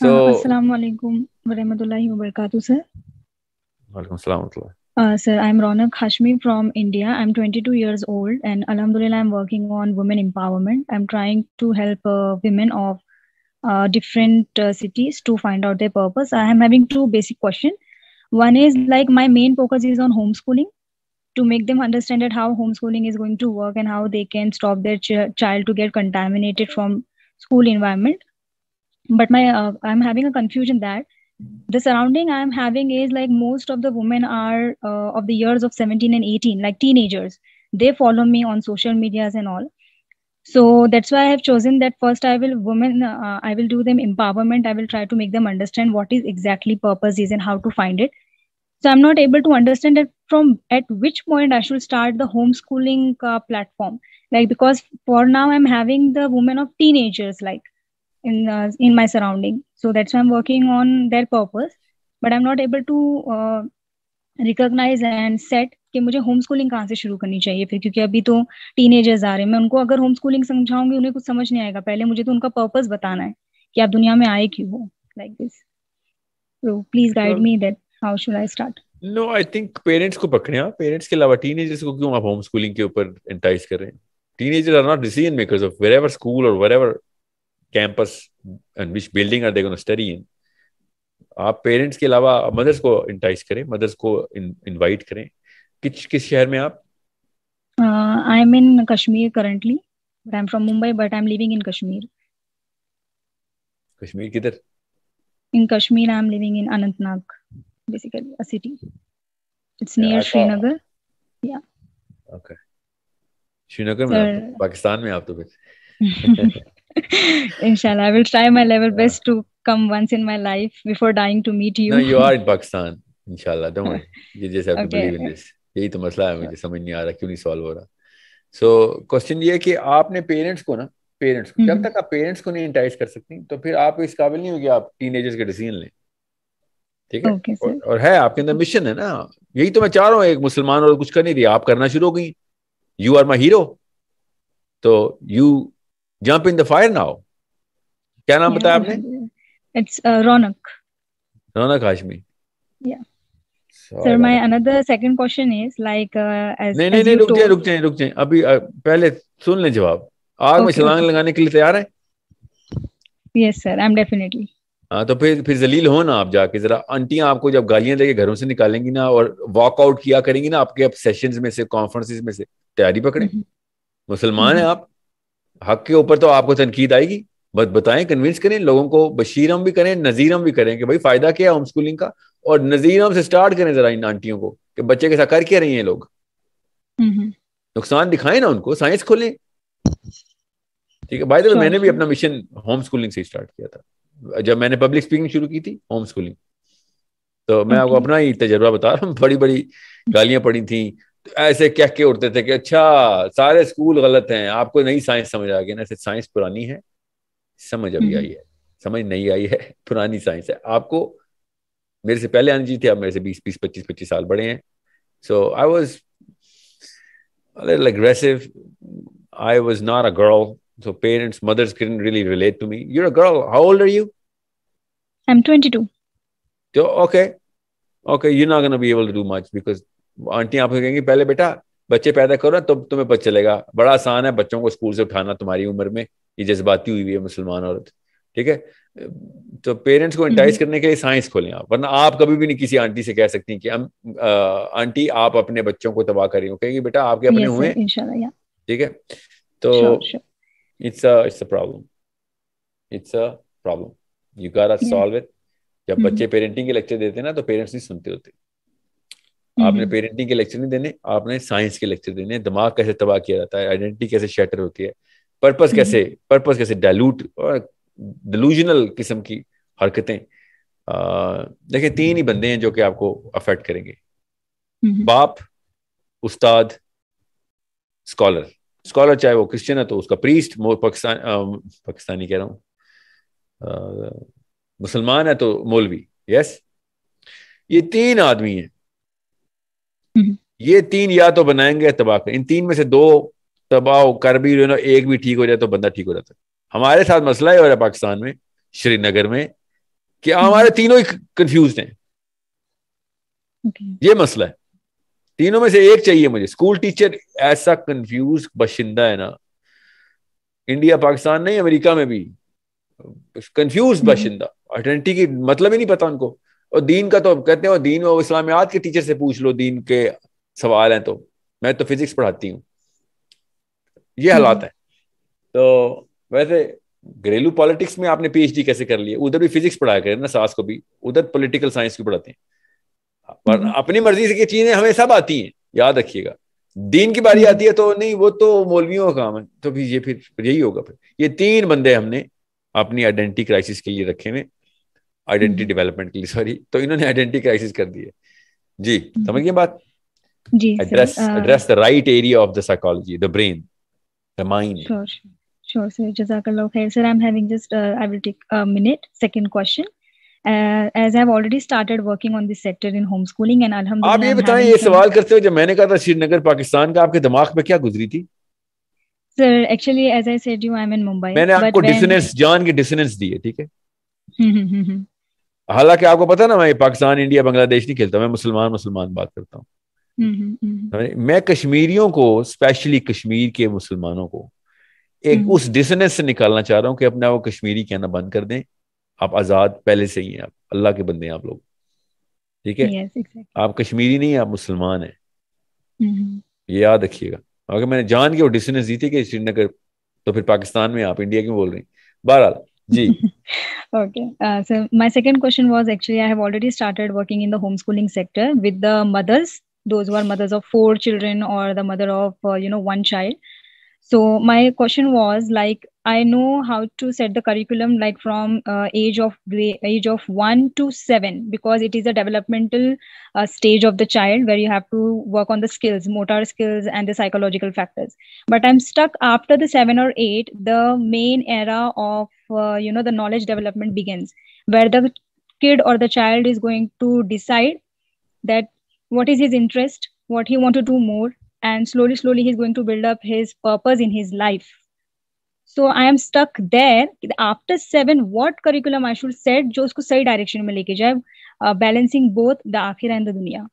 So, Assalamu alaikum warahmatullahi wabarakatuh, sir. Walaikum salam. Uh, sir, I'm Ronak Hashmi from India. I'm 22 years old, and Alhamdulillah, I'm working on women empowerment. I'm trying to help uh, women of uh, different uh, cities to find out their purpose. I am having two basic questions. One is like my main focus is on homeschooling to make them understand that how homeschooling is going to work and how they can stop their ch- child to get contaminated from school environment but my uh, i'm having a confusion that the surrounding i'm having is like most of the women are uh, of the years of 17 and 18 like teenagers. They follow me on social medias and all. So that's why i have chosen that first i will women uh, i will do them empowerment. I will try to make them understand what is exactly purpose is and how to find it. So i'm not able to understand that from at which point i should start the homeschooling uh, platform. Like because for now i'm having the women of teenagers like in uh, in my surrounding. So that's why i'm working on their purpose but i'm not able to uh, recognize and set कि मुझे home schooling कहाँ से शुरू करनी चाहिए फिर क्योंकि अभी तो टीनेजर्स आ रहे हैं। मैं उनको अगर होम स्कूलिंग समझाऊँगी उन्हें कुछ समझ नहीं आएगा। पहले मुझे तो उनका पर्पस बताना है कि आप दुनिया में आए क्यों हो like this so please guide me that how should i start? No i think parents को पकड़े आप पेरेंट्स के अलावा टीनेजर्स को क्यों आप होम स्कूलिंग के ऊपर एंटाइज कर रहे हैं? Teenagers are not decision makers of wherever school और wherever and which building are they going to study आप पेरेंट्स के अलावा मदर्स को इंटाइज करें मदर्स को इनवाइट करें। किस किस शहर में आप? I am in Kashmir currently but I am from Mumbai but I am living in Kashmir Kashmir किधर in Kashmir I am living in Anantnag basically a city it's near Srinagar या okay Srinagar में पाकिस्तान में आप तो फिर। Inshallah, I will try my level yeah. best to come once in my life before dying to meet you. No, you are in Pakistan. Inshallah, don't worry. You just have okay. to believe in this. यही तो मसला है मुझे समझ नहीं आ रहा क्यों नहीं सॉल्व हो रहा सो so, क्वेश्चन ये है कि आपने पेरेंट्स को ना पेरेंट्स को जब तक आप पेरेंट्स को नहीं इंटाइज कर सकती तो फिर आप इस काबिल नहीं होगी आप टीनेजर्स के डिसीज़न लें ठीक है okay, और, और है आपके अंदर मिशन है ना यही तो मैं चाह रहा हूँ एक मुसलमान और कुछ कर नहीं रही आप करना शुरू हो गई यू आर माई हीरो तो you jump in the fire now क्या नाम बताया आपने? इट्स रौनक रौनक हाशमी या sir my another second question is like नहीं नहीं नहीं रुक जाए रुक जाए रुक जाए अभी uh, पहले सुन ले जवाब। आग में छलांग लगाने के लिए तैयार है? Yes sir I am definitely हाँ तो फिर फिर जलील हो ना आप जाके। जरा आंटियाँ आपको जब गालियाँ देके घरों से निकालेंगी ना और वॉकआउट किया करेंगी ना आपके अब सेशंस में से कॉन्फ्रेंसेस में से तैयारी पकड़े। Mm-hmm. मुसलमान है mm-hmm. आप? हक के ऊपर तो आपको तनकीद आएगी। बस बताएँ कन्विंस करें लोगों को बशीरम भी करें नजीरम भी करें कि भाई फ़ायदा क्या है होम स्कूलिंग का? और नजीरम से स्टार्ट करें जरा इन आंटियों को कि बच्चे के साथ कर क्या रही हैं लोग। नुकसान दिखाएँ ना उनको साइंस खोलें। ठीक है भाई तो मैंने भी अपना मिशन होम स्कूलिंग से स्टार्ट किया था। जब मैंने पब्लिक स्पीकिंग शुरू की थी होम स्कूलिंग तो मैं आपको अपना ही तजर्बा बता रहा हूँ बड़ी बड़ी गालियाँ पड़ी थी ऐसे कह के उठते थे कि अच्छा सारे स्कूल गलत हैं आपको नई साइंस समझ आ गई ना। साइंस पुरानी है समझ अभी हम्म। आई है समझ नहीं आई है पुरानी साइंस है। आपको मेरे से पहले आनी जी थे आप मेरे से बीस बीस पच्चीस पच्चीस साल बड़े हैं। So I was aggressive I was not a girl so parents mothers can really relate to me your a girl how old are you I am twenty two okay okay you not gonna much because aunty आपको कहेंगी पहले बेटा बच्चे पैदा करो ना तो तुम्हें पता चलेगा। बड़ा आसान है बच्चों को स्कूल से उठाना तुम्हारी उम्र में। ये जज्बाती हुई है मुसलमान औरत ठीक है? तो पेरेंट्स को इंटाइज हम्म। करने के लिए साइंस खोलें आप वरना आप कभी भी नहीं किसी आंटी से कह सकती कि हम आंटी आप अपने बच्चों को तबाह करिए कहेंगी बेटा आपके अपने हुए ठीक है? तो it's it's a problem it's a problem you got solve it जब बच्चे पेरेंटिंग के लेक्चर देते हैं ना तो पेरेंट्स नहीं सुनते होते। आपने पेरेंटिंग हम्म। के लेक्चर नहीं देने आपने साइंस के लेक्चर देने। दिमाग कैसे तबाह किया जाता है आइडेंटिटी कैसे शैटर होती है पर्पस कैसे पर्पस हम्म। कैसे डायलूट और डिलूजनल किस्म की हरकतें देखिए तीन ही बंदे हैं जो कि आपको अफेक्ट करेंगे। हम्म। बाप उस्ताद स्कॉलर स्कॉलर चाहे वो क्रिश्चियन है तो उसका प्रीस्ट पाकिस्तान पाकिस्तानी कह रहा हूँ। मुसलमान है तो मौलवी। यस ये तीन आदमी हैं। ये तीन या तो बनाएँगे तबाह कर। इन तीन में से दो तबाह कर भी ना एक भी ठीक हो जाए तो बंदा ठीक हो जाता है। हमारे साथ मसला ही हो रहा है पाकिस्तान में श्रीनगर में कि हमारे तीनों ही कंफ्यूज हैं। ये मसला है। तीनों में से एक चाहिए मुझे। स्कूल टीचर ऐसा कंफ्यूज बशिंदा है ना। इंडिया पाकिस्तान नहीं अमेरिका में भी। कंफ्यूज हम्म। बशिंदा। आइडेंटिटी की मतलब ही नहीं पता उनको। और दीन का तो कहते हैं और दीन और इस्लामियात के टीचर से पूछ लो दीन के सवाल हैं तो। मैं तो फिजिक्स पढ़ाती हूँ। ये हालात हम्म। है। तो वैसे घरेलू पॉलिटिक्स में आपने पीएचडी कैसे कर लिया? उधर भी फिजिक्स पढ़ाया करें ना सास को भी। उधर पॉलिटिकल साइंस की पढ़ाते हैं? पर हम्म। अपनी मर्ज़ी से की चीज़ें हमें सब आती हैं याद रखिएगा। दीन की बारी आती है तो नहीं वो तो मौलवियों का काम है तो फिर ये फिर यही होगा फिर। ये तीन बंदे हमने अपनी आइडेंटिटी क्राइसिस के लिए रखे हुए। आइडेंटिटी डेवलपमेंट के लिए सॉरी तो इन्होंने आइडेंटिटी क्राइसिस कर दी है जी हम्म। समझ गए बात जी address address the right area of the psychology the brain the mind Sure, sir. Jazakallah khair. Sir, I'm having just, uh, I will take a minute. Second question. Uh, as I've already started working on this sector in homeschooling and alhamdulillah. आप ये बताएँ ये सवाल करते हो जब मैंने कहा था श्रीनगर पाकिस्तान का आपके दिमाग में क्या गुजरी थी Sir, actually, as I said you, I'm in Mumbai. मैंने आपको डिसोनेंस जान के डिसोनेंस दी है ठीक है हालाँकि आपको पता ना मैं पाकिस्तान इंडिया बांग्लादेश नहीं खेलता मैं मुसलमान मुसलमान बात करता हूँ। मैं कश्मीरियों को स्पेशली कश्मीर के मुसलमानों को एक हम्म। उस डिसनेस से निकालना चाह रहा हूँ कि अपना वो कश्मीरी कहना बंद कर दें। आप आज़ाद पहले से ही हैं आप अल्लाह के बंदे हैं आप लोग। ठीक है? Yes, exactly. आप कश्मीरी नहीं आप मुसलमान हैं। हम्म। ये याद रखिएगा। अगर मैंने जान के वो डिसनेस दी थी कि श्रीनगर तो फिर पाकिस्तान में आप इंडिया क्यों बोल रही बहरहाल जी okay. Uh, so my second question was actually i have already started working in the homeschooling sector with the mothers those who are mothers of four children or the mother of uh, you know one child. So my question was like i know how to set the curriculum like from uh, age of age of 1 to 7 because it is a developmental uh, stage of the child where you have to work on the skills motor skills and the psychological factors. But i'm stuck after the 7 or 8 the main era of uh, you know the knowledge development begins where the kid or the child is going to decide that what is his interest what he want to do more and slowly slowly he's going to build up his purpose in his life so i am stuck there after 7 what curriculum i should set jo usko sahi direction mein leke jaye uh, balancing both the akhirah and the dunya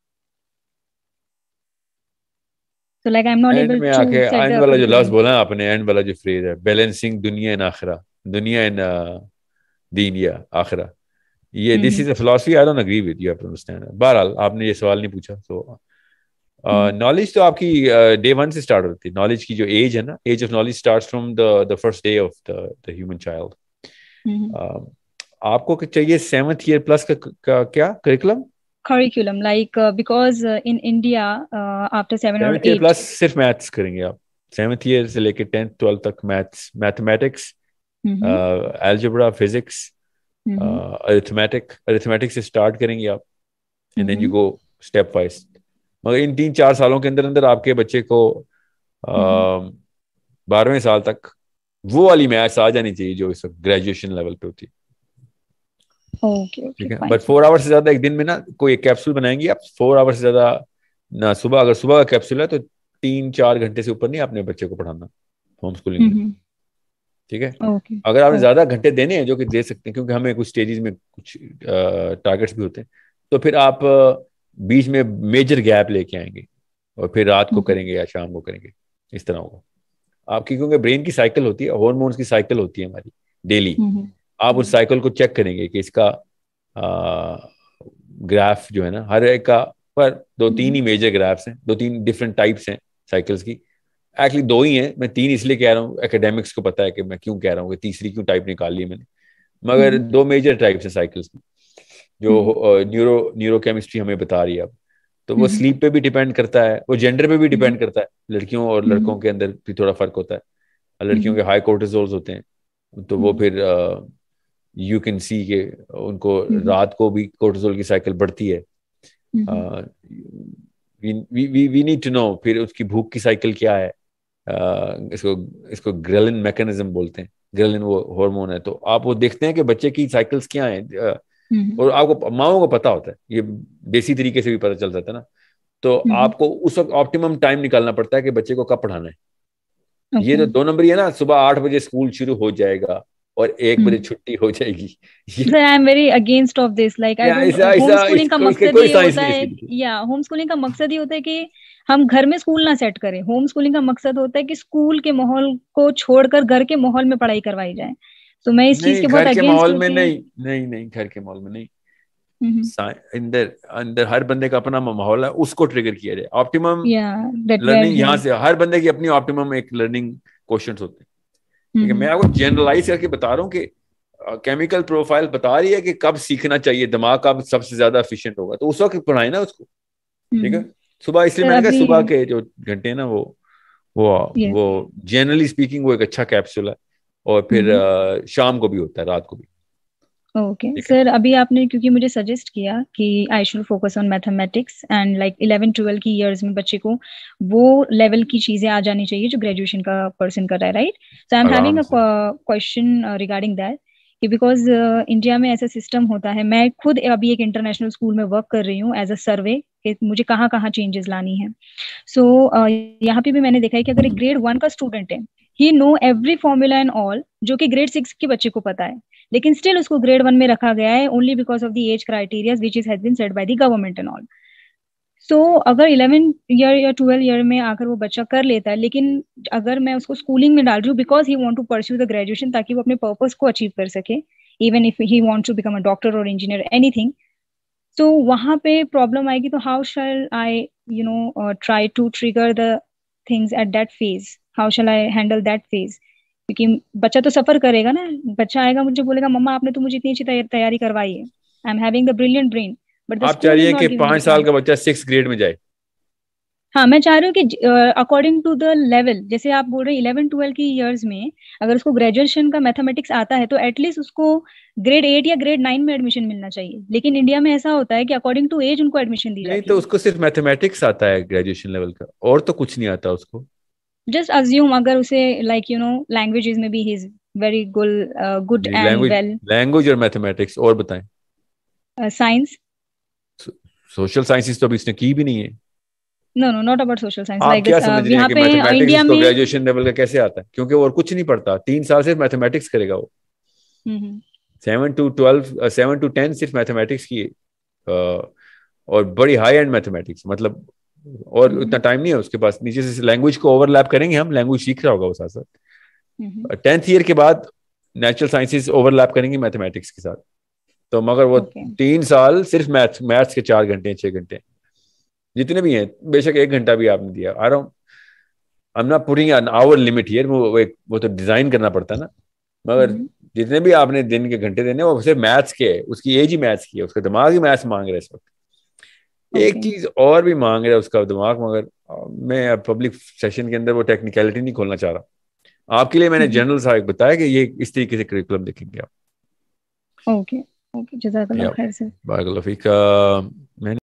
so like i'm not able to आके and वाला जो लफ्ज बोला आपने and वाला जो phrase है balancing दुनिया एंड आखिरा दुनिया एंड दीन या आखिरा। ये this is a philosophy I don't agree with you have to understand बहरहाल आपने ये सवाल नहीं पूछा सो नॉलेज तो आपकी डे वन से स्टार्ट होती है। नॉलेज की जो एज है ना age of knowledge start from the the first day of the the human child आपको चाहिए सेवंथ ईयर प्लस का, का क्या curriculum curriculum like uh, because uh, in india uh, after 7 or 8 plus सिर्फ़ मैथ्स करेंगे आप। सेवंथ ईयर से लेके 10th 12th तक maths mathematics algebra physics arithmetic arithmetic से स्टार्ट करेंगे आप and then you go stepwise मगर इन तीन चार सालों के अंदर अंदर आपके बच्चे को हम्म। बारहवें साल तक वो वाली मैथ्स आ जानी चाहिए जो इस ग्रेजुएशन लेवल पे होती है। ठीक है? बट फोर आवर से ज़्यादा एक दिन में ना कोई एक कैप्सूल बनाएँगे आप फोर आवर से ज़्यादा ना सुबह अगर सुबह का कैप्सूल है तो तीन चार घंटे से ऊपर नहीं अपने बच्चे को पढ़ाना होम स्कूलिंग में ठीक है okay. अगर आपने ज़्यादा घंटे देने हैं जो कि दे सकते हैं क्योंकि हमें कुछ स्टेजेस में कुछ टारगेट्स भी होते हैं तो फिर आप बीच में मेजर गैप लेके आएँगे और फिर रात को हम्म। करेंगे या शाम को करेंगे इस तरह होगा आपकी क्योंकि ब्रेन की साइकिल होती है हॉर्मोन्स की साइकिल होती है हमारी डेली हम्म। आप उस साइकिल को चेक करेंगे कि इसका ग्राफ जो है ना हर एक का पर दो तीन ही मेजर हम्म। ग्राफ्स हैं दो तीन डिफरेंट टाइप्स हैं साइकिल्स की एक्चुअली दो ही हैं। मैं तीन इसलिए कह रहा हूँ एकेडमिक्स को पता है कि मैं क्यों कह रहा हूँ कि तीसरी क्यों टाइप निकाल ली मैंने। मगर दो मेजर टाइप्स हैं साइकिल्स की जो न्यूरो न्यूरो केमिस्ट्री हमें बता रही है अब। तो वो स्लीप हम्म। पे भी डिपेंड करता है वो जेंडर पे भी डिपेंड हम्म। करता है। लड़कियों और लड़कों हम्म। के अंदर भी थोड़ा फ़र्क होता है। लड़कियों के हाई कोर्टिजोल्स होते हैं तो वो फिर यू कैन सी के उनको रात को भी कोर्टिजोल की साइकिल बढ़ती है। वी नीड टू नो फिर उसकी भूख की साइकिल क्या है। इसको इसको ग्रेलिन मैकेनिज्म बोलते हैं। ग्रेलिन वो हार्मोन है। तो आप वो देखते हैं कि बच्चे की साइकिल्स क्या हैं हम्म। और आपको माओ को पता होता है। ये देसी तरीके से भी पता चल जाता है ना। तो हम्म। आपको उस वक्त ऑप्टिमम टाइम निकालना पड़ता है कि बच्चे को कब पढ़ाना है। ये तो दो नंबर ही है ना सुबह आठ बजे स्कूल शुरू हो जाएगा। और एक बजे छुट्टी हो जाएगी। I am very against of this like I home schooling का मकसद ये होता है या का मकसद ये होता है कि हम घर में स्कूल ना सेट करें। होम स्कूलिंग का मकसद होता है कि स्कूल के माहौल को छोड़कर घर के माहौल में पढ़ाई करवाई जाए। तो मैं इस चीज़ के बहुत अगेंस्ट माहौल में नहीं नहीं नहीं घर के माहौल में नहीं। अंदर अंदर हर बंदे का अपना माहौल है उसको ट्रिगर किया जाए। ऑप्टिमम लर्निंग यहाँ से हर बंदे की अपनी ऑप्टिमम एक लर्निंग क्वेश्चन होते हैं। ठीक है मैं आपको जनरलाइज करके बता रहा हूँ कि केमिकल प्रोफ़ाइल बता रही है कि कब सीखना चाहिए दिमाग कब सबसे ज़्यादा एफिशिएंट होगा। तो उस वक्त पढ़ाए ना उसको ठीक है? सुबह इसलिए मैंने कहा सुबह के जो घंटे ना वो वो वो जनरली स्पीकिंग वो एक अच्छा कैप्सूल है। और फिर शाम को भी होता है रात को भी। ओके सर अभी आपने क्योंकि मुझे सजेस्ट किया कि I should focus on mathematics and like eleven twelve की इयर्स में बच्चे को वो लेवल की चीज़ें आ जानी चाहिए जो ग्रेजुएशन का पर्सन कर रहा है right so I am having a question regarding that कि बिकॉज़ इंडिया uh, में ऐसा सिस्टम होता है मैं खुद अभी एक इंटरनेशनल स्कूल में वर्क कर रही हूँ एज अ सर्वे कि मुझे कहाँ कहाँ चेंजेस लानी है। सो so, uh, यहाँ पे भी मैंने देखा है कि अगर एक ग्रेड वन का स्टूडेंट है he know every formula and all जो कि ग्रेड सिक्स के बच्चे को पता है। लेकिन स्टिल उसको ग्रेड वन में रखा गया है only because of the age criteria which is been set by the government and all so अगर इलेवन ईयर या ट्वेल्व ईयर में आकर वो बच्चा कर लेता है, लेकिन अगर मैं उसको स्कूलिंग में डाल रही हूँ because he want to pursue the graduation ताकि वो अपने पर्पज को अचीव कर सके even if he want to become a doctor और इंजीनियर एनीथिंग तो वहाँ पे प्रॉब्लम आएगी तो how shall I you know try to trigger the things at that phase how shall I handle that phase क्योंकि बच्चा तो सफ़र करेगा ना। बच्चा आएगा मुझे बोलेगा मम्मा आपने तो मुझे इतनी अच्छी तैयारी करवाई है। I am having the brilliant brain but आप चाह रही है कि पाँच साल का बच्चा सिक्स ग्रेड में जाए। हाँ मैं चाह रही हूँ कि अकॉर्डिंग टू द लेवल जैसे आप बोल रहे हैं इलेवन ट्वेल्व की इयर्स में अगर उसको ग्रेजुएशन का मैथमेटिक्स आता है तो एटलीस्ट उसको ग्रेड एट या ग्रेड नाइन में एडमिशन मिलना चाहिए। लेकिन इंडिया में ऐसा होता है कि अकॉर्डिंग टू एज उनको एडमिशन दी जाती नहीं तो उसको सिर्फ़ मैथमेटिक्स आता है ग्रेजुएशन लेवल का। और तो कुछ नहीं आता उसको। Just assume अगर उसे like you know languages में भी he is very good uh, good and language, well. language और mathematics और बताएँ। Science? सोशल साइंसेस तो अभी इसने की भी नहीं है। No no not about social science like यहाँ पे इंडिया में ग्रेजुएशन लेवल का कैसे आता है? क्योंकि वो और कुछ नहीं पढ़ता। तीन साल सिर्फ़ मैथमेटिक्स करेगा वो। Seven to twelve seven to ten सिर्फ़ मैथमेटिक्स की uh, और बड़ी हाई एंड मैथमेटिक्स मतलब और। उतना टाइम नहीं है उसके पास। नीचे से लैंग्वेज को ओवरलैप करेंगे हम लैंग्वेज सीख रहा होगा वो साथ साथ। टेंथ ईयर के बाद नेचुरल साइंसेज ओवरलैप करेंगे मैथमेटिक्स के साथ। तो मगर वो okay. तीन साल सिर्फ़ मैथ मैथ्स के चार घंटे छह घंटे। जितने भी हैं बेशक एक घंटा भी आपने दिया। आ रहा हूँ I am not putting an hour limit here वो एक वो तो डिज़ाइन करना पड़ता है ना। मगर. जितने भी आपने दिन के घंटे देने वो सिर्फ़ मैथ्स के उसकी एज ही मैथ्स की है। उसका दिमाग ही मैथ्स मांग रहा है इस वक्त। एक चीज़ और भी मांग रहा है उसका दिमाग मगर मैं पब्लिक सेशन के अंदर वो टेक्निकलिटी नहीं खोलना चाह रहा। आपके लिए मैंने जनरल साहब बताया कि ये इस तरीके से करिकुलम देखेंगे आप। ओके ओके जजाकल्लाह खैर सर बारकल्लाह फीक मैंने